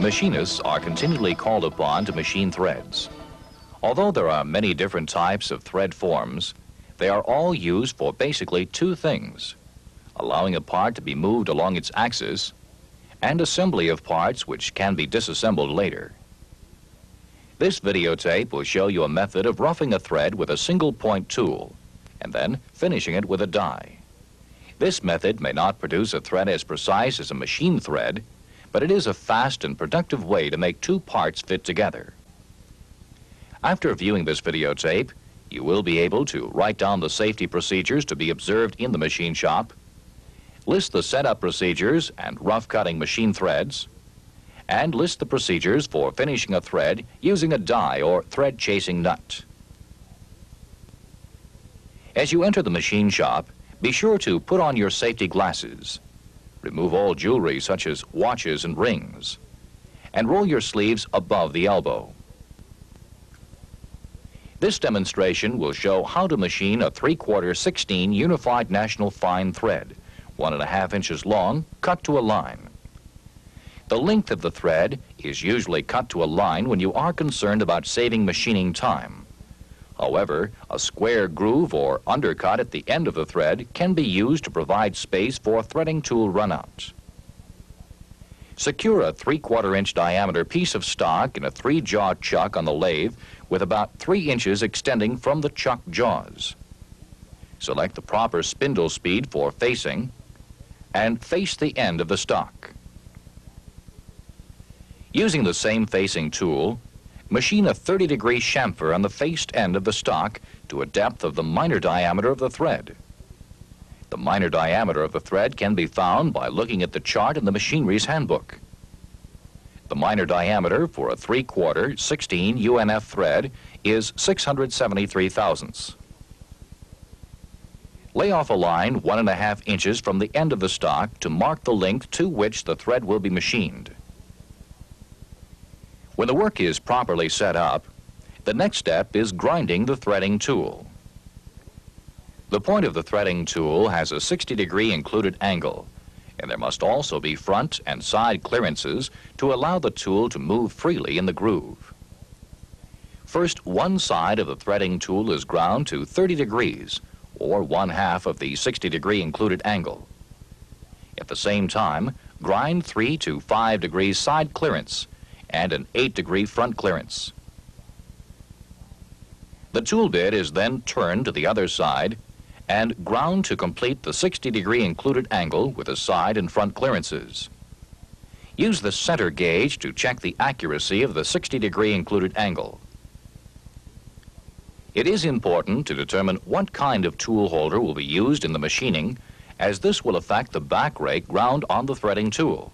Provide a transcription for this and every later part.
Machinists are continually called upon to machine threads. Although there are many different types of thread forms, they are all used for basically two things allowing a part to be moved along its axis and assembly of parts which can be disassembled later. This videotape will show you a method of roughing a thread with a single point tool and then finishing it with a die. This method may not produce a thread as precise as a machine thread, but it is a fast and productive way to make two parts fit together. After viewing this videotape, you will be able to write down the safety procedures to be observed in the machine shop, list the setup procedures and rough cutting machine threads, and list the procedures for finishing a thread using a die or thread chasing nut. As you enter the machine shop, be sure to put on your safety glasses. Remove all jewelry such as watches and rings. And roll your sleeves above the elbow. This demonstration will show how to machine a 3 quarter 16 unified national fine thread, one and a half inches long, cut to a line. The length of the thread is usually cut to a line when you are concerned about saving machining time. However, a square groove or undercut at the end of the thread can be used to provide space for threading tool runout. Secure a 3 quarter inch diameter piece of stock in a three jaw chuck on the lathe with about 3 inches extending from the chuck jaws. Select the proper spindle speed for facing and face the end of the stock. Using the same facing tool, Machine a 30 degree chamfer on the faced end of the stock to a depth of the minor diameter of the thread. The minor diameter of the thread can be found by looking at the chart in the machinery's handbook. The minor diameter for a 3 quarter 16 UNF thread is 673 thousandths. Lay off a line one and a half inches from the end of the stock to mark the length to which the thread will be machined. When the work is properly set up, the next step is grinding the threading tool. The point of the threading tool has a 60 degree included angle, and there must also be front and side clearances to allow the tool to move freely in the groove. First, one side of the threading tool is ground to 30 degrees, or one half of the 60 degree included angle. At the same time, grind 3 to 5 degrees side clearance and an 8 degree front clearance. The tool bit is then turned to the other side and ground to complete the 60 degree included angle with the side and front clearances. Use the center gauge to check the accuracy of the 60 degree included angle. It is important to determine what kind of tool holder will be used in the machining as this will affect the back rake ground on the threading tool.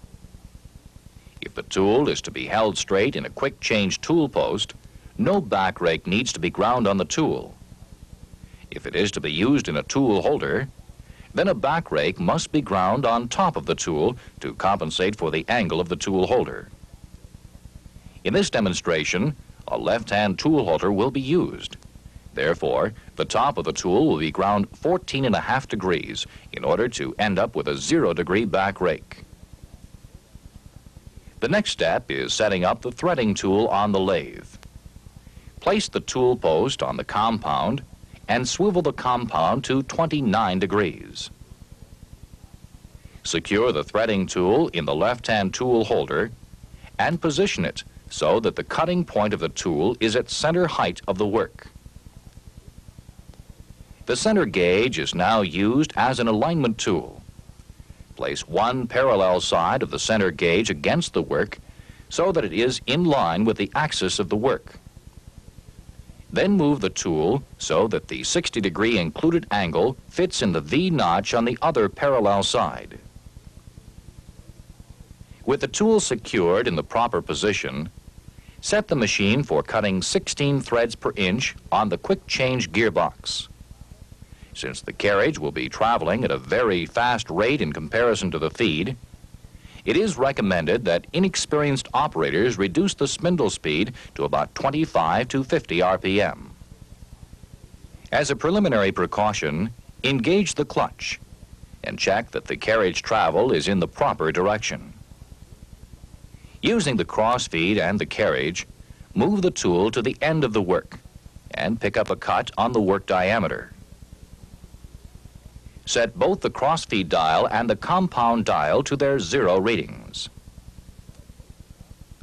If the tool is to be held straight in a quick change tool post, no back rake needs to be ground on the tool. If it is to be used in a tool holder, then a back rake must be ground on top of the tool to compensate for the angle of the tool holder. In this demonstration, a left-hand tool holder will be used. Therefore, the top of the tool will be ground 14 and a half degrees in order to end up with a zero degree back rake. The next step is setting up the threading tool on the lathe. Place the tool post on the compound and swivel the compound to 29 degrees. Secure the threading tool in the left-hand tool holder and position it so that the cutting point of the tool is at center height of the work. The center gauge is now used as an alignment tool. Place one parallel side of the center gauge against the work so that it is in line with the axis of the work. Then move the tool so that the 60 degree included angle fits in the V notch on the other parallel side. With the tool secured in the proper position, set the machine for cutting 16 threads per inch on the quick change gearbox. Since the carriage will be traveling at a very fast rate in comparison to the feed, it is recommended that inexperienced operators reduce the spindle speed to about 25 to 50 RPM. As a preliminary precaution, Engage the clutch and check that the carriage travel is in the proper direction. Using the crossfeed and the carriage, move the tool to the end of the work and pick up a cut on the work diameter. Set both the crossfeed dial and the compound dial to their zero readings.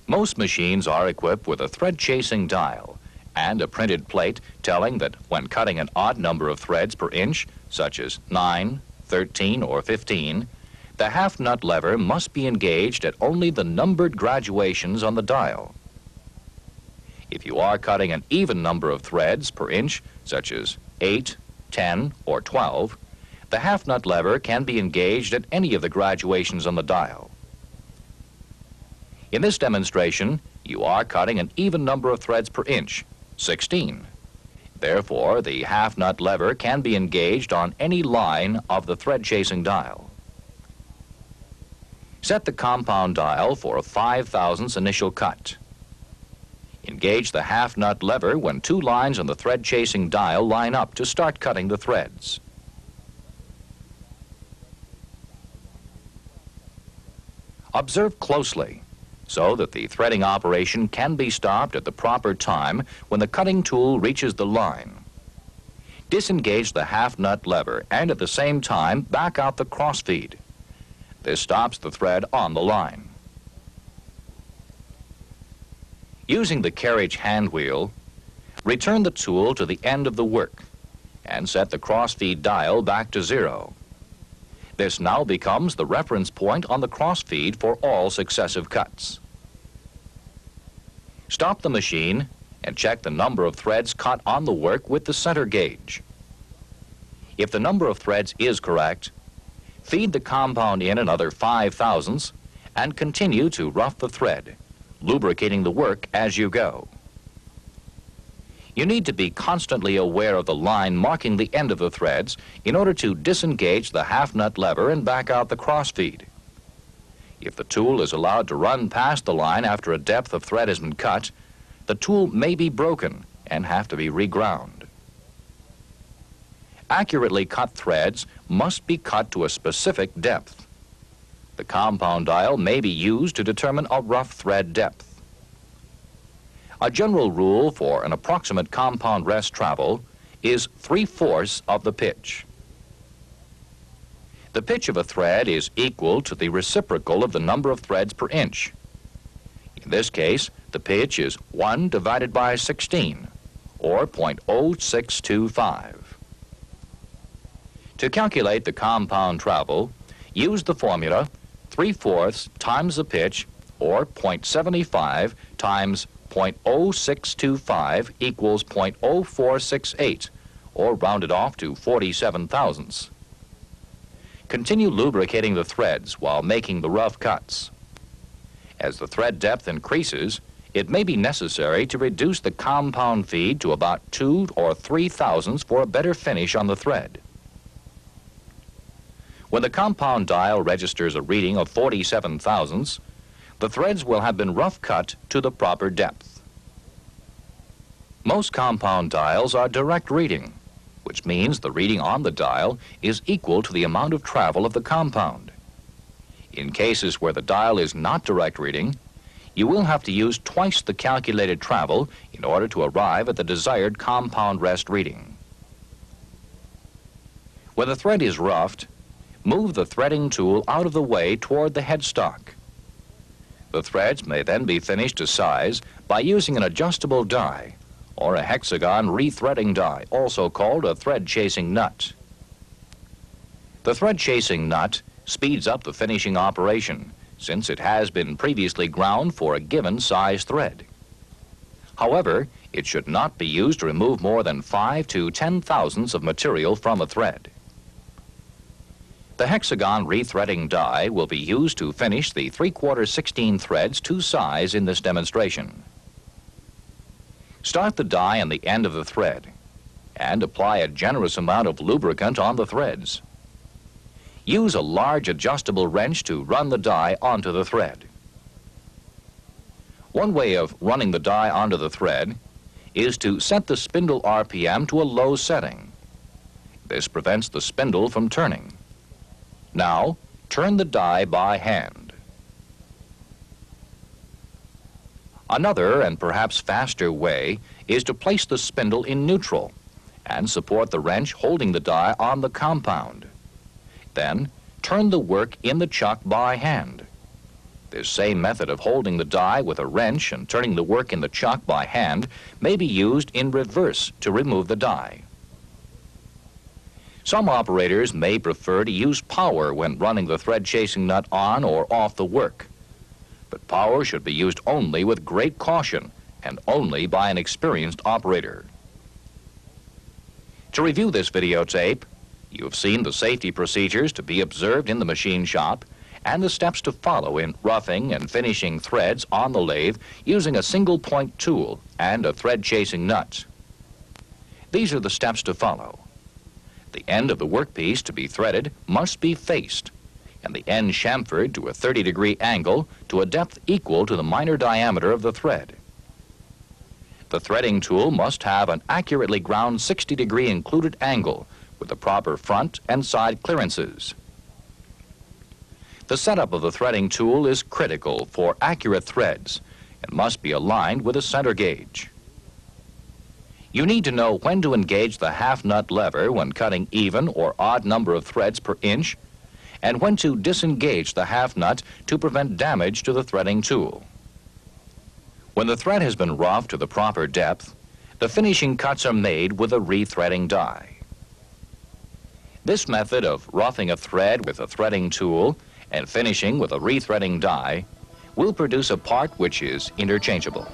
Most machines are equipped with a thread chasing dial and a printed plate telling that when cutting an odd number of threads per inch, such as 9, 13, or 15, the half nut lever must be engaged at only the numbered graduations on the dial. If you are cutting an even number of threads per inch, such as 8, 10, or 12, the half nut lever can be engaged at any of the graduations on the dial. In this demonstration, you are cutting an even number of threads per inch, 16. Therefore, the half nut lever can be engaged on any line of the thread chasing dial. Set the compound dial for a 5 thousandths initial cut. Engage the half nut lever when two lines on the thread chasing dial line up to start cutting the threads. Observe closely so that the threading operation can be stopped at the proper time when the cutting tool reaches the line. Disengage the half nut lever and at the same time back out the crossfeed. This stops the thread on the line. Using the carriage hand wheel, return the tool to the end of the work and set the crossfeed dial back to zero. This now becomes the reference point on the crossfeed for all successive cuts. Stop the machine and check the number of threads cut on the work with the center gauge. If the number of threads is correct, feed the compound in another 5 thousandths and continue to rough the thread lubricating the work as you go. You need to be constantly aware of the line marking the end of the threads in order to disengage the half nut lever and back out the crossfeed. If the tool is allowed to run past the line after a depth of thread has been cut, the tool may be broken and have to be reground. Accurately cut threads must be cut to a specific depth. The compound dial may be used to determine a rough thread depth. A general rule for an approximate compound rest travel is three-fourths of the pitch. The pitch of a thread is equal to the reciprocal of the number of threads per inch. In this case, the pitch is 1 divided by 16, or 0.0625. To calculate the compound travel, use the formula 3 fourths times the pitch, or 0.75 times 0.0625 equals 0.0468, or rounded off to 47 thousandths. Continue lubricating the threads while making the rough cuts. As the thread depth increases, it may be necessary to reduce the compound feed to about 2 or 3 thousandths for a better finish on the thread. When the compound dial registers a reading of 47 thousandths, the threads will have been rough cut to the proper depth. Most compound dials are direct reading, which means the reading on the dial is equal to the amount of travel of the compound. In cases where the dial is not direct reading, you will have to use twice the calculated travel in order to arrive at the desired compound rest reading. When the thread is roughed, move the threading tool out of the way toward the headstock. The threads may then be finished to size by using an adjustable die or a hexagon rethreading die, also called a thread chasing nut. The thread chasing nut speeds up the finishing operation since it has been previously ground for a given size thread. However, it should not be used to remove more than 5 to 10 thousandths of material from a thread. The hexagon rethreading die will be used to finish the 3 quarter 16 threads to size in this demonstration. Start the die on the end of the thread and apply a generous amount of lubricant on the threads. Use a large adjustable wrench to run the die onto the thread. One way of running the die onto the thread is to set the spindle RPM to a low setting This prevents the spindle from turning. Now, turn the die by hand. Another and perhaps faster way is to place the spindle in neutral and support the wrench holding the die on the compound. Then, turn the work in the chuck by hand. This same method of holding the die with a wrench and turning the work in the chuck by hand may be used in reverse to remove the die. Some operators may prefer to use power when running the thread chasing nut on or off the work. But power should be used only with great caution and only by an experienced operator. To review this videotape, you have seen the safety procedures to be observed in the machine shop and the steps to follow in roughing and finishing threads on the lathe using a single point tool and a thread chasing nut. These are the steps to follow. The end of the workpiece to be threaded must be faced and the end chamfered to a 30 degree angle to a depth equal to the minor diameter of the thread. The threading tool must have an accurately ground 60 degree included angle with the proper front and side clearances. The setup of the threading tool is critical for accurate threads and must be aligned with a center gauge. You need to know when to engage the half nut lever when cutting even or odd number of threads per inch and when to disengage the half nut to prevent damage to the threading tool. When the thread has been roughed to the proper depth, the finishing cuts are made with a rethreading die. This method of roughing a thread with a threading tool and finishing with a rethreading die will produce a part which is interchangeable.